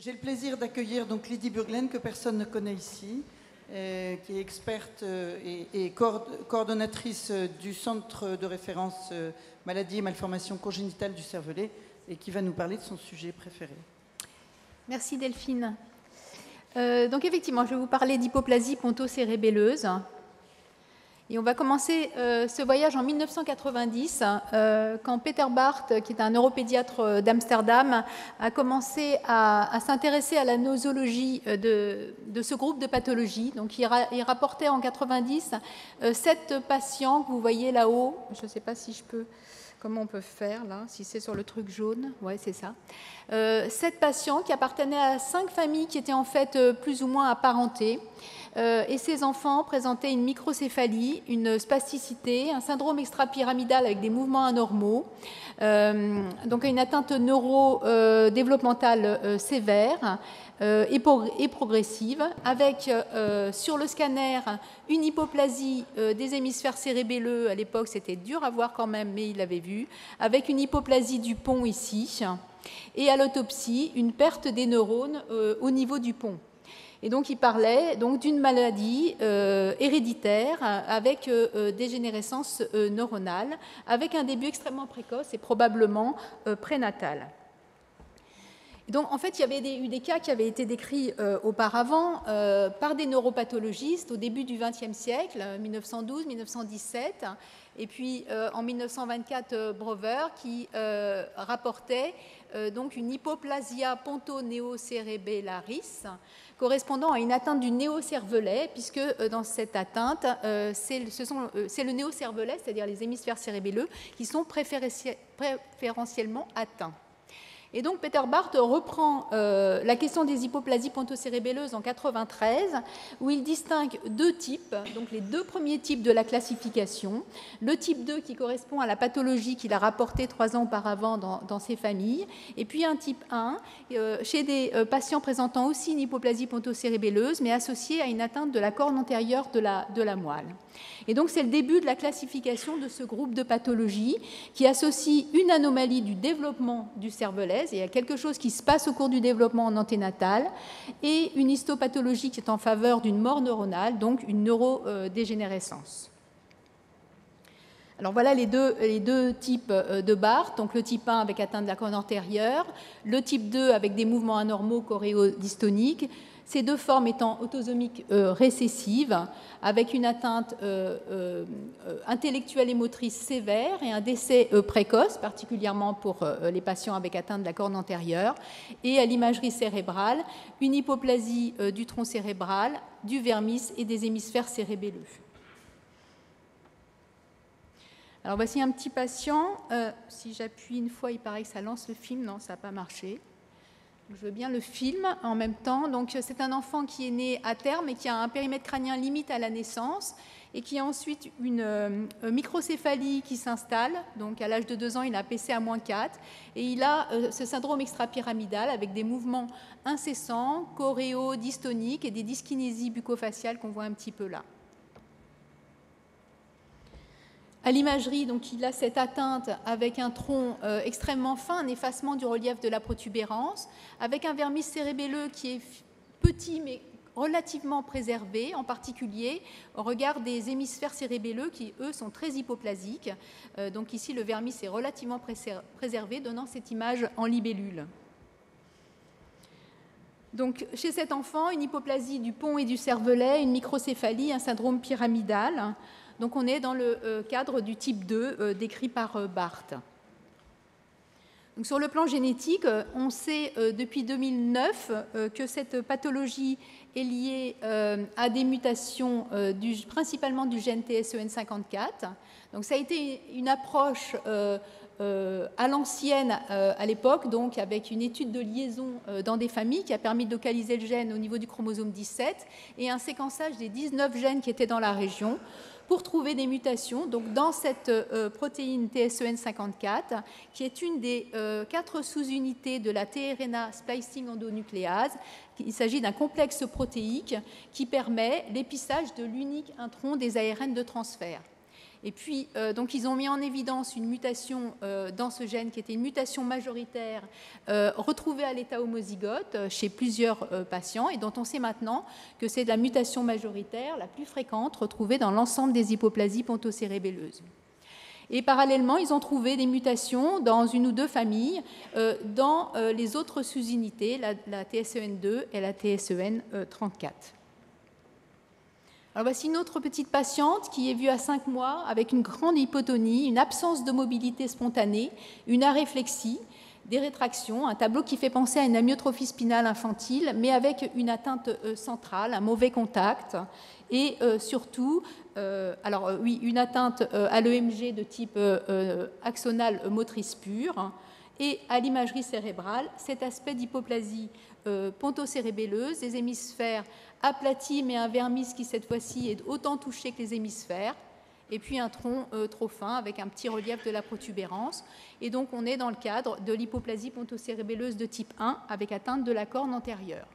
J'ai le plaisir d'accueillir donc Lydie Burglen, que personne ne connaît ici, euh, qui est experte euh, et, coordonnatrice euh, du Centre de référence maladies et malformations congénitales du cervelet, et qui va nous parler de son sujet préféré. Merci Delphine. donc effectivement, je vais vous parler d'hypoplasie pontocérébelleuse. Et on va commencer euh, ce voyage en 1990, euh, quand Peter Barth, qui est un neuropédiatre euh, d'Amsterdam, a commencé à, s'intéresser à la nosologie de, ce groupe de pathologies. Donc, il, rapportait en 90 sept patients que vous voyez là-haut. Je ne sais pas si je peux. Comment on peut faire là Si c'est sur le truc jaune, ouais, c'est ça. sept patients qui appartenaient à cinq familles qui étaient en fait plus ou moins apparentées. Euh, et ces enfants présentaient une microcéphalie, une spasticité, un syndrome extrapyramidal avec des mouvements anormaux, euh, donc une atteinte neurodéveloppementale euh, sévère et, progressive, avec sur le scanner une hypoplasie des hémisphères cérébelleux. À l'époque, c'était dur à voir quand même, mais il l'avait vu, avec une hypoplasie du pont ici, et à l'autopsie, une perte des neurones au niveau du pont. Et donc il parlait donc d'une maladie euh, héréditaire avec euh, euh, dégénérescence neuronale, avec un début extrêmement précoce et probablement prénatal. donc, en fait, il y avait eu des cas qui avaient été décrits auparavant par des neuropathologistes au début du XXe siècle, 1912-1917, et puis en 1924, Brover, qui rapportait donc une hypoplasia pontonéocérébellaris, correspondant à une atteinte du néocervelet, puisque euh, dans cette atteinte, euh, euh, c'est le néocervelet, c'est-à-dire les hémisphères cérébelleux, qui sont préférentiellement atteints. Et donc Peter Barth reprend euh, la question des hypoplasies pontocérébelleuses en 93, où il distingue deux types, donc les deux premiers types de la classification. Le type 2 qui correspond à la pathologie qu'il a rapportée trois ans auparavant dans, ses familles, et puis un type 1 euh, chez des euh, patients présentant aussi une hypoplasie pontocérébelleuse, mais associée à une atteinte de la corne antérieure de la, de la moelle. Et donc c'est le début de la classification de ce groupe de pathologies qui associe une anomalie du développement du cervelet, il y a quelque chose qui se passe au cours du développement en anténatal, et une histopathologie qui est en faveur d'une mort neuronale, donc une neurodégénérescence. Alors voilà les deux, types euh, de Barthes, donc le type 1 avec atteinte de la corne antérieure, le type 2 avec des mouvements anormaux choréodystoniques, ces deux formes étant autosomiques euh, récessives, avec une atteinte euh, euh, intellectuelle et motrice sévère et un décès précoce, particulièrement pour les patients avec atteinte de la corne antérieure, et à l'imagerie cérébrale, une hypoplasie du tronc cérébral, du vermis et des hémisphères cérébelleux. Alors voici un petit patient. si j'appuie une fois, il paraît que ça lance le film. Non, ça n'a pas marché. Je veux bien le film en même temps. Donc, c'est un enfant qui est né à terme et qui a un périmètre crânien limite à la naissance et qui a ensuite une euh, microcéphalie qui s'installe. Donc, à l'âge de 2 ans, il a PC à moins 4 et il a euh, ce syndrome extrapyramidal avec des mouvements incessants, choréo, dystoniques et des dyskinésies buccofaciales qu'on voit un petit peu là. À l'imagerie, donc, il a cette atteinte avec un tronc euh, extrêmement fin, un effacement du relief de la protubérance, avec un vermis cérébelleux qui est petit mais relativement préservé, en particulier au regard des hémisphères cérébelleux qui, eux, sont très hypoplasiques. Euh, donc ici, le vermis est relativement préservé, donnant cette image en libellule. Donc, chez cet enfant, une hypoplasie du pont et du cervelet, une microcéphalie, un syndrome pyramidal. Donc on est dans le euh, cadre du type 2 euh, décrit par euh, Barthes. Sur le plan génétique, on sait depuis 2009 que cette pathologie est liée à des mutations principalement du gène TSEN54. Donc ça a été une approche à l'ancienne à l'époque, donc avec une étude de liaison dans des familles qui a permis de localiser le gène au niveau du chromosome 17 et un séquençage des 19 gènes qui étaient dans la région pour trouver des mutations donc dans cette euh, protéine TSEN54, qui est une des euh, quatre sous-unités de la tRNA splicing endonucléase. Il s'agit d'un complexe protéique qui permet l'épissage de l'unique intron des ARN de transfert. Et puis, euh, donc, ils ont mis en évidence une mutation euh, dans ce gène qui était une mutation majoritaire euh, retrouvée à l'état homozygote chez plusieurs patients et dont on sait maintenant que c'est la mutation majoritaire la plus fréquente retrouvée dans l'ensemble des hypoplasies pontocérébelleuses. Et parallèlement, ils ont trouvé des mutations dans une ou deux familles dans les autres sous-unités, la, la, TSEN2 et la TSEN34. Voici une autre petite patiente qui est vue à 5 mois avec une grande hypotonie, une absence de mobilité spontanée, une aréflexie, des rétractions, un tableau qui fait penser à une amyotrophie spinale infantile, mais avec une atteinte euh, centrale, un mauvais contact, et euh, surtout, euh, une atteinte à l'EMG de type axonal motrice pure, et à l'imagerie cérébrale, cet aspect d'hypoplasie pontocérébelleuse des hémisphères aplati, mais un vermis qui cette fois-ci est autant touché que les hémisphères, et puis un tronc euh, trop fin avec un petit relief de la protubérance. Et donc on est dans le cadre de l'hypoplasie pontocérébelleuse de type 1 avec atteinte de la corne antérieure.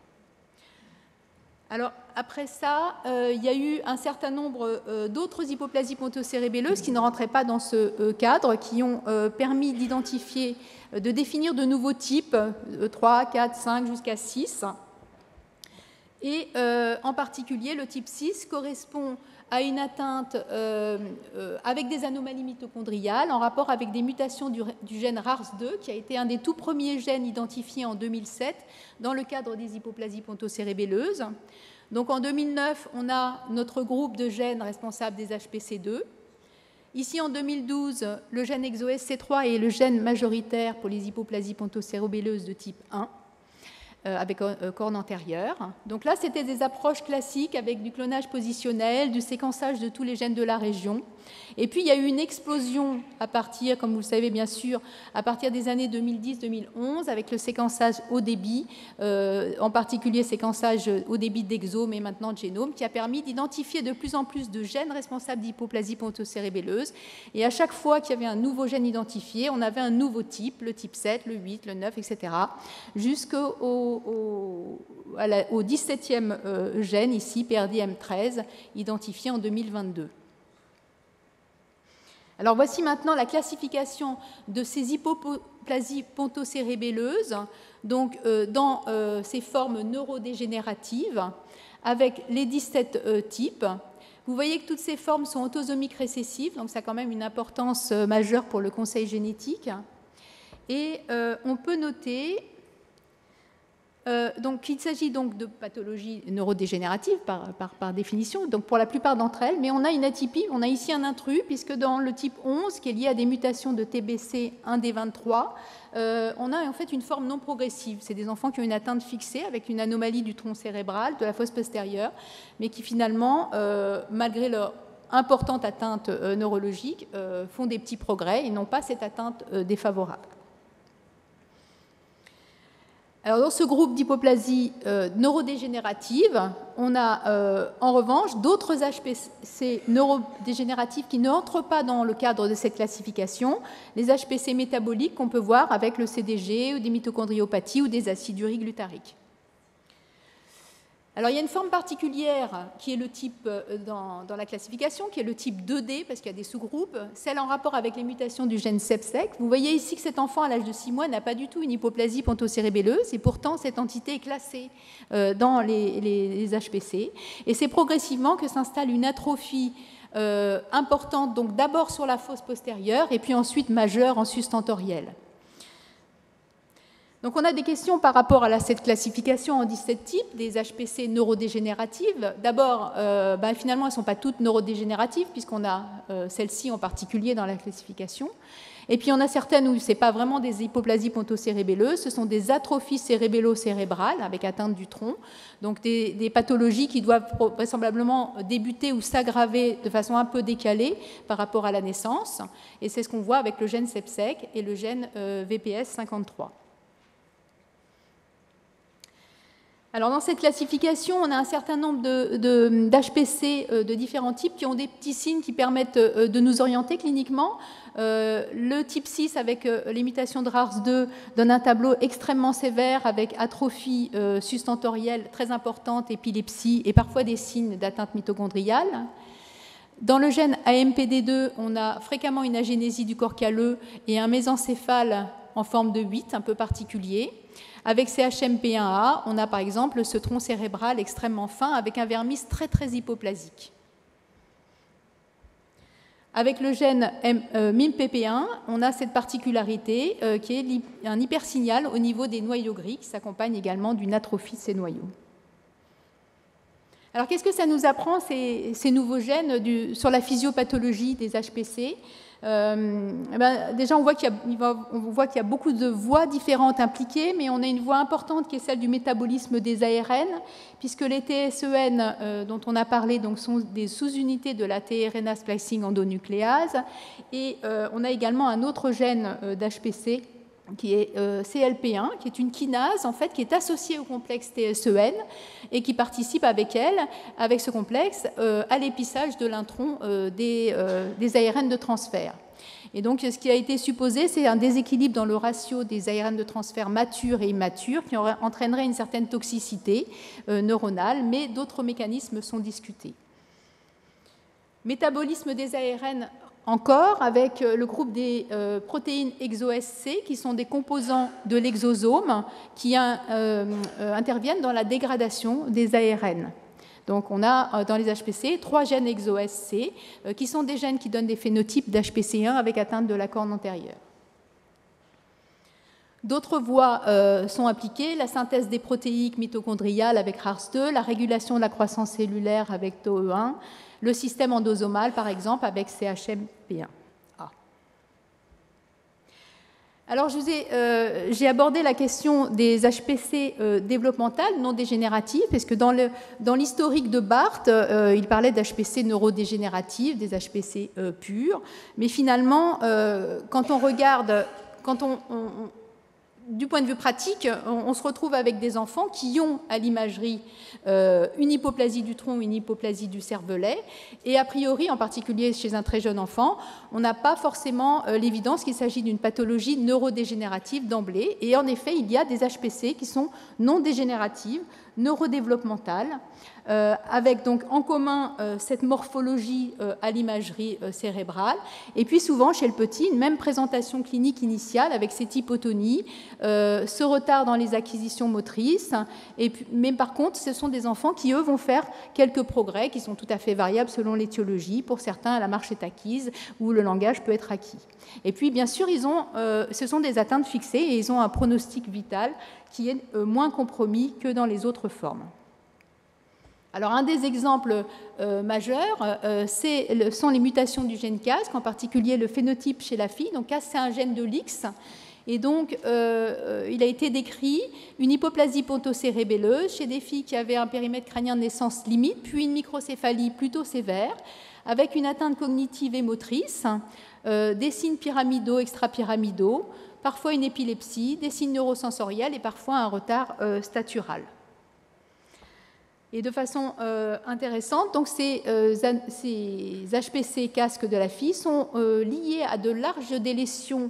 Alors après ça, euh, il y a eu un certain nombre euh, d'autres hypoplasies pontocérébelleuses qui ne rentraient pas dans ce cadre, qui ont permis d'identifier, de définir de nouveaux types, 3, 4, 5 jusqu'à 6 et euh, en particulier, le type 6 correspond à une atteinte euh, euh, avec des anomalies mitochondriales en rapport avec des mutations du, gène RARS2, qui a été un des tout premiers gènes identifiés en 2007 dans le cadre des hypoplasies pontocérébelleuses. Donc en 2009, on a notre groupe de gènes responsables des HPC2. Ici, en 2012, le gène EXOS-C3 est le gène majoritaire pour les hypoplasies pontocérébelleuses de type 1. Euh, avec euh, corne antérieure. Donc là, c'était des approches classiques avec du clonage positionnel, du séquençage de tous les gènes de la région. Et puis, il y a eu une explosion à partir, comme vous le savez bien sûr, à partir des années 2010-2011 avec le séquençage haut débit, euh, en particulier séquençage haut débit d'exome et maintenant de génome, qui a permis d'identifier de plus en plus de gènes responsables d'hypoplasie pontocérébelleuse. Et à chaque fois qu'il y avait un nouveau gène identifié, on avait un nouveau type, le type 7, le 8, le 9, etc., jusqu'au au, 17e euh, gène, ici, PRDM13, identifié en 2022. Alors voici maintenant la classification de ces hypoplasies pontocérébelleuses, donc euh, dans euh, ces formes neurodégénératives, avec les 17 types. Vous voyez que toutes ces formes sont autosomiques récessives, donc ça a quand même une importance majeure pour le conseil génétique. Et on peut noter euh, donc, il s'agit donc de pathologies neurodégénératives par, définition, donc pour la plupart d'entre elles, mais on a une atypie, on a ici un intrus, puisque dans le type 11, qui est lié à des mutations de TBC 1D23, euh, on a en fait une forme non progressive. C'est des enfants qui ont une atteinte fixée avec une anomalie du tronc cérébral, de la fosse postérieure, mais qui finalement, euh, malgré leur importante atteinte neurologique, font des petits progrès et n'ont pas cette atteinte défavorable. Dans ce groupe d'hypoplasie euh, neurodégénérative, on a euh, en revanche d'autres HPC neurodégénératifs qui n'entrent pas dans le cadre de cette classification, les HPC métaboliques qu'on peut voir avec le CDG ou des mitochondriopathies ou des aciduries glutariques. Alors il y a une forme particulière qui est le type euh, dans, la classification, qui est le type 2D, parce qu'il y a des sous-groupes, celle en rapport avec les mutations du gène SEPSEC. Vous voyez ici que cet enfant à l'âge de 6 mois n'a pas du tout une hypoplasie pontocérébelleuse, et pourtant cette entité est classée euh, dans les, HPC. Et c'est progressivement que s'installe une atrophie euh, importante, donc d'abord sur la fosse postérieure, et puis ensuite majeure en sustentorielle. Donc on a des questions par rapport à cette classification en 17 types des HPC neurodégénératives. D'abord, euh, ben, finalement, elles ne sont pas toutes neurodégénératives, puisqu'on a euh, celle-ci en particulier dans la classification. Et puis on a certaines où ce n'est pas vraiment des hypoplasies pontocérébelleuses, ce sont des atrophies cérébello-cérébrales avec atteinte du tronc, donc des, pathologies qui doivent vraisemblablement débuter ou s'aggraver de façon un peu décalée par rapport à la naissance. Et c'est ce qu'on voit avec le gène SEPSEC et le gène euh, VPS 53. Alors dans cette classification, on a un certain nombre d'HPC de, euh, de, différents types qui ont des petits signes qui permettent euh, de nous orienter cliniquement. Euh, le type 6 avec les mutations de RARS2 donne un tableau extrêmement sévère avec atrophie sustentorielle très importante, épilepsie et parfois des signes d'atteinte mitochondriale. Dans le gène AMPD2, on a fréquemment une agénésie du corps calleux et un mésencéphale en forme de 8 un peu particulier. Avec CHMP1A, on a par exemple ce tronc cérébral extrêmement fin avec un vermis très très hypoplasique. Avec le gène MIMPP1, euh, on a cette particularité euh, qui est un hypersignal au niveau des noyaux gris qui s'accompagne également d'une atrophie de ces noyaux. Alors qu'est-ce que ça nous apprend ces, nouveaux gènes sur la physiopathologie des HPC euh, eh ben, déjà, on voit qu'il y, a beaucoup de voies différentes impliquées, mais on a une voie importante qui est celle du métabolisme des ARN, puisque les TSEN euh, dont on a parlé sont des sous-unités de la tRNA splicing endonucléase, et euh, on a également un autre gène d'HPC qui est CLP1, qui est une kinase en fait qui est associée au complexe TSEN et qui participe avec elle, avec ce complexe, à l'épissage de l'intron des, des ARN de transfert. Et donc, ce qui a été supposé, c'est un déséquilibre dans le ratio des ARN de transfert matures et immatures qui entraînerait une certaine toxicité neuronale, mais d'autres mécanismes sont discutés. Métabolisme des ARN encore avec euh, le groupe des euh, protéines exo-SC qui sont des composants de l'exosome qui euh, interviennent dans la dégradation des ARN. Donc on a dans les HPC trois gènes exo-SC qui sont des gènes qui donnent des phénotypes d'HPC1 avec atteinte de la corne antérieure. D'autres voies sont appliquées, la synthèse des protéiques mitochondriales avec HARS2, la régulation de la croissance cellulaire avec TOE1, le système endosomal, par exemple, avec CHMP1. Alors, euh, j'ai abordé la question des HPC euh, développementales non dégénératives, parce que dans l'historique de Barthes, euh, il parlait d'HPC neurodégénératives, des HPC purs, mais finalement, quand on regarde, quand on du point de vue pratique, on, se retrouve avec des enfants qui ont à l'imagerie euh, une hypoplasie du tronc, une hypoplasie du cervelet, et a priori, en particulier chez un très jeune enfant, on n'a pas forcément euh, l'évidence qu'il s'agit d'une pathologie neurodégénérative d'emblée. Et en effet, il y a des HPC qui sont non dégénératives, neurodéveloppementales, euh, avec donc en commun euh, cette morphologie euh, à l'imagerie cérébrale, et puis souvent chez le petit, une même présentation clinique initiale avec cette hypotonie, ce retard dans les acquisitions motrices, et mais par contre, ce sont des enfants qui, eux, vont faire quelques progrès qui sont tout à fait variables selon l'étiologie. Pour certains, la marche est acquise ou le langage peut être acquis. Et puis, bien sûr, ils ont, ce sont des atteintes fixées et ils ont un pronostic vital qui est moins compromis que dans les autres formes. Alors un des exemples euh, majeurs euh, sont les mutations du gène Cas, en particulier le phénotype chez la fille. Donc Cas, c'est un gène de l'X. Et donc, euh, il a été décrit une hypoplasie pontocérébelleuse chez des filles qui avaient un périmètre crânien de naissance limite, puis une microcéphalie plutôt sévère, avec une atteinte cognitive et motrice, des signes pyramidaux, extrapyramidaux, parfois une épilepsie, des signes neurosensoriels et parfois un retard statural. Et de façon euh, intéressante, donc ces, euh, HPC casques de la fille sont euh, liés à de larges délétions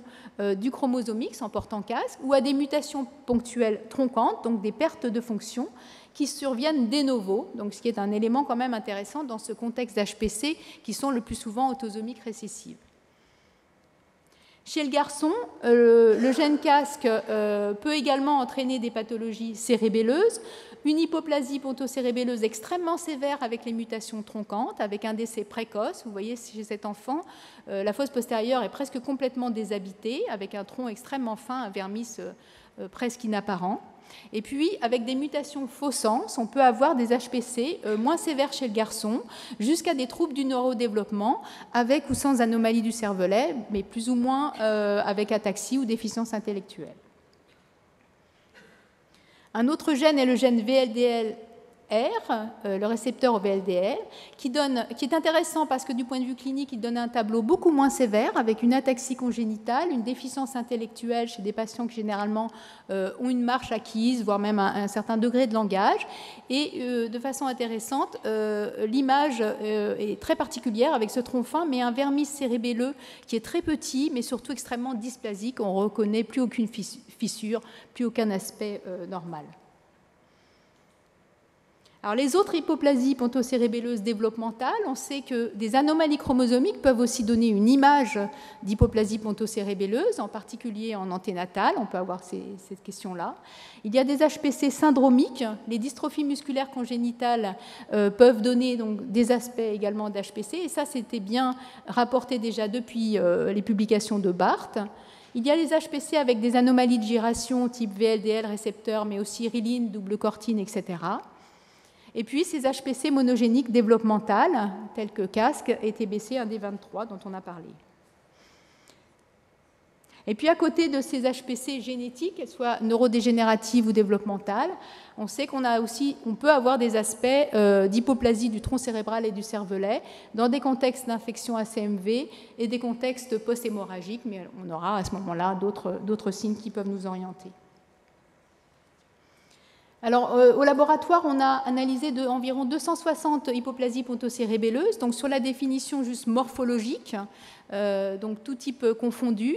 du chromosome X en portant casque ou à des mutations ponctuelles tronquantes, donc des pertes de fonction qui surviennent de novo, donc ce qui est un élément quand même intéressant dans ce contexte d'HPC qui sont le plus souvent autosomiques récessives. Chez le garçon, le gène casque peut également entraîner des pathologies cérébelleuses, une hypoplasie pontocérébelleuse extrêmement sévère avec les mutations tronquantes, avec un décès précoce. Vous voyez chez cet enfant, euh, la fosse postérieure est presque complètement déshabitée, avec un tronc extrêmement fin, un vermis euh, presque inapparent. Et puis, avec des mutations faux-sens, on peut avoir des HPC euh, moins sévères chez le garçon, jusqu'à des troubles du neurodéveloppement, avec ou sans anomalie du cervelet, mais plus ou moins avec ataxie ou déficience intellectuelle. Un autre gène est le gène VLDL R, euh, le récepteur au qui est intéressant parce que du point de vue clinique, il donne un tableau beaucoup moins sévère avec une ataxie congénitale, une déficience intellectuelle chez des patients qui généralement euh, ont une marche acquise, voire même un, certain degré de langage. Et euh, de façon intéressante, l'image est très particulière avec ce tronc fin, mais un vermis cérébelleux qui est très petit, mais surtout extrêmement dysplasique. On ne reconnaît plus aucune fissure, plus aucun aspect normal. Alors, les autres hypoplasies pontocérébelleuses développementales, on sait que des anomalies chromosomiques peuvent aussi donner une image d'hypoplasie pontocérébelleuse, en particulier en anténatal, on peut avoir cette question-là. Il y a des HPC syndromiques, les dystrophies musculaires congénitales euh, peuvent donner donc, des aspects également d'HPC, et ça c'était bien rapporté déjà depuis euh, les publications de Barthes. Il y a les HPC avec des anomalies de giration type VLDL récepteur, mais aussi riline, double cortine, etc. Et puis ces HPC monogéniques développementales, tels que casque et TBC 1D23 dont on a parlé. Et puis à côté de ces HPC génétiques, qu'elles soient neurodégénératives ou développementales, on sait qu'on a aussi, on peut avoir des aspects euh, d'hypoplasie du tronc cérébral et du cervelet dans des contextes d'infection ACMV et des contextes post-hémorragiques, mais on aura à ce moment-là d'autres signes qui peuvent nous orienter. Alors, euh, au laboratoire, on a analysé environ 260 hypoplasies pontocérébelleuses, donc sur la définition juste morphologique, euh, donc tout type confondu.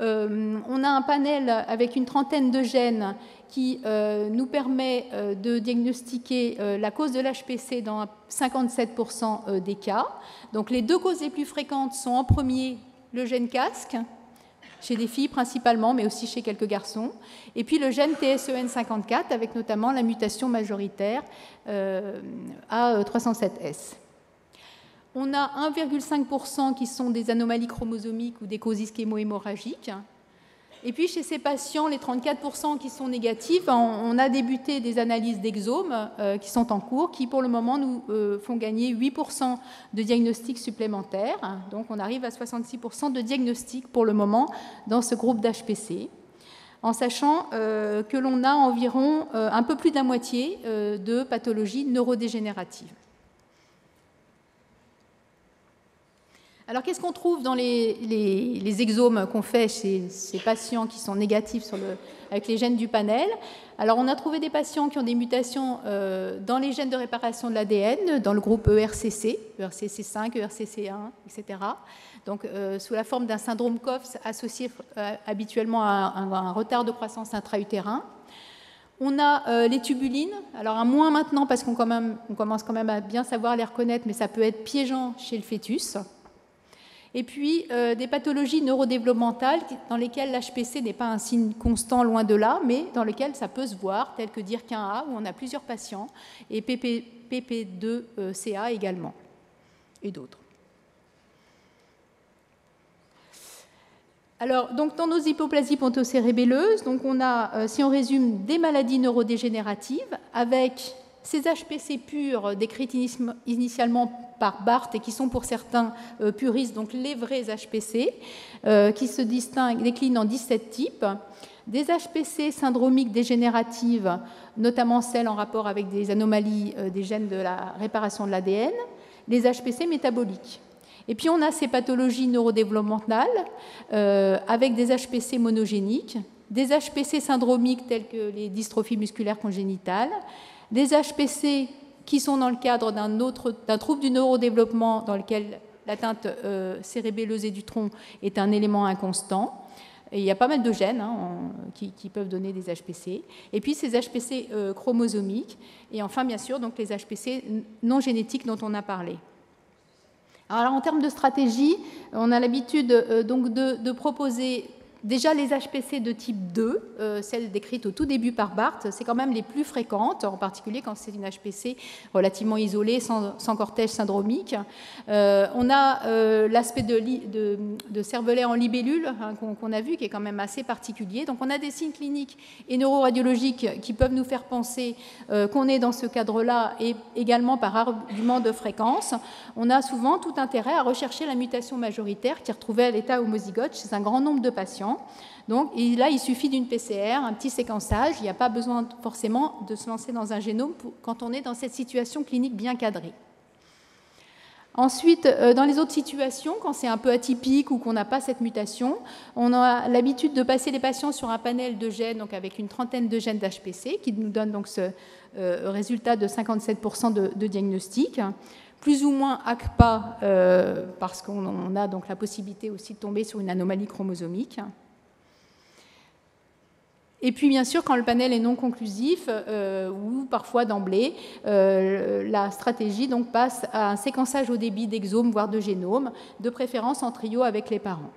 Euh, on a un panel avec une trentaine de gènes qui nous permet de diagnostiquer la cause de l'HPC dans 57% des cas. Donc, les deux causes les plus fréquentes sont en premier le gène casque, chez des filles principalement, mais aussi chez quelques garçons. Et puis le gène TSEN54, avec notamment la mutation majoritaire euh, A307S. On a 1,5% qui sont des anomalies chromosomiques ou des causes ischémo-hémorragiques. Et puis chez ces patients, les 34% qui sont négatifs, on a débuté des analyses d'exomes euh, qui sont en cours, qui pour le moment nous euh, font gagner 8% de diagnostics supplémentaires. Donc on arrive à 66% de diagnostics pour le moment dans ce groupe d'HPC, en sachant euh, que l'on a environ un peu plus de la moitié de pathologies neurodégénératives. Alors, qu'est-ce qu'on trouve dans les, exomes qu'on fait chez ces patients qui sont négatifs avec les gènes du panel? Alors, on a trouvé des patients qui ont des mutations euh, dans les gènes de réparation de l'ADN, dans le groupe ERCC, ERCC5, ERCC1, etc. Donc, euh, sous la forme d'un syndrome COFS associé euh, habituellement à un, retard de croissance intra-utérin. On a les tubulines, alors un moins maintenant parce qu'on commence quand même à bien savoir les reconnaître, mais ça peut être piégeant chez le fœtus. Et puis euh, des pathologies neurodéveloppementales dans lesquelles l'HPC n'est pas un signe constant loin de là, mais dans lesquelles ça peut se voir, tel que dire qu'un A, où on a plusieurs patients, et PP, PP2CA également, et d'autres. Alors, donc, dans nos hypoplasies pontocérébelleuses, donc on a, euh, si on résume, des maladies neurodégénératives avec ces HPC purs, décrites initialement par Barthes et qui sont pour certains euh, puristes, donc les vrais HPC, euh, qui se distinguent, déclinent en 17 types. Des HPC syndromiques dégénératives, notamment celles en rapport avec des anomalies euh, des gènes de la réparation de l'ADN, les HPC métaboliques. Et puis on a ces pathologies neurodéveloppementales avec des HPC monogéniques, des HPC syndromiques tels que les dystrophies musculaires congénitales, des HPC qui sont dans le cadre d'un trouble du neurodéveloppement dans lequel l'atteinte euh, cérébelleuse et du tronc est un élément inconstant. Il y a pas mal de gènes hein, qui, peuvent donner des HPC. Et puis ces HPC euh, chromosomiques. Et enfin, bien sûr, les HPC non génétiques dont on a parlé. Alors, en termes de stratégie, on a l'habitude euh, donc de, proposer Déjà, les HPC de type 2, euh, celles décrites au tout début par Barthes, c'est quand même les plus fréquentes, en particulier quand c'est une HPC relativement isolée, sans, cortège syndromique. Euh, on a euh, l'aspect de, de, cervelet en libellule hein, qu'on a vu, qui est quand même assez particulier. Donc, on a des signes cliniques et neuroradiologiques qui peuvent nous faire penser qu'on est dans ce cadre-là, et également par argument de fréquence. On a souvent tout intérêt à rechercher la mutation majoritaire qui est retrouvée à l'état homozygote chez un grand nombre de patients donc là, il suffit d'une PCR, un petit séquençage. Il n'y a pas besoin forcément de se lancer dans un génome quand on est dans cette situation clinique bien cadrée. Ensuite, euh, dans les autres situations, quand c'est un peu atypique ou qu'on n'a pas cette mutation, on a l'habitude de passer les patients sur un panel de gènes, avec une trentaine de gènes d'HPC, qui nous donne donc ce euh, résultat de 57% de, diagnostic, plus ou moins ACPA, euh, parce qu'on a donc la possibilité aussi de tomber sur une anomalie chromosomique. Et puis, bien sûr, quand le panel est non conclusif, ou parfois d'emblée, la stratégie donc, passe à un séquençage au débit d'exomes, voire de génomes, de préférence en trio avec les parents.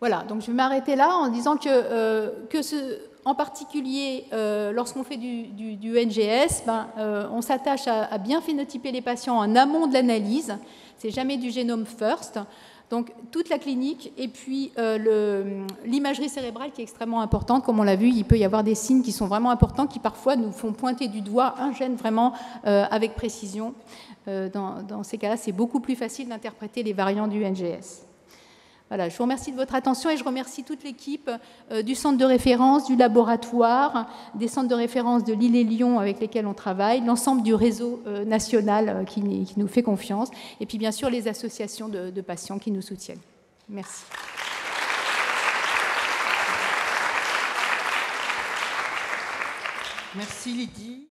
Voilà, donc je vais m'arrêter là en disant que, ce, en particulier, euh, lorsqu'on fait du, NGS, ben, euh, on s'attache à, bien phénotyper les patients en amont de l'analyse. C'est jamais du génome first. Donc toute la clinique et puis euh, l'imagerie cérébrale qui est extrêmement importante. Comme on l'a vu, il peut y avoir des signes qui sont vraiment importants qui parfois nous font pointer du doigt un gène vraiment avec précision. dans, dans ces cas-là, c'est beaucoup plus facile d'interpréter les variants du NGS je vous remercie de votre attention et je remercie toute l'équipe euh, du centre de référence, du laboratoire, des centres de référence de Lille et Lyon avec lesquels on travaille, l'ensemble du réseau euh, national euh, qui, nous fait confiance, et puis bien sûr les associations de patients qui nous soutiennent. Merci. Merci Lydie.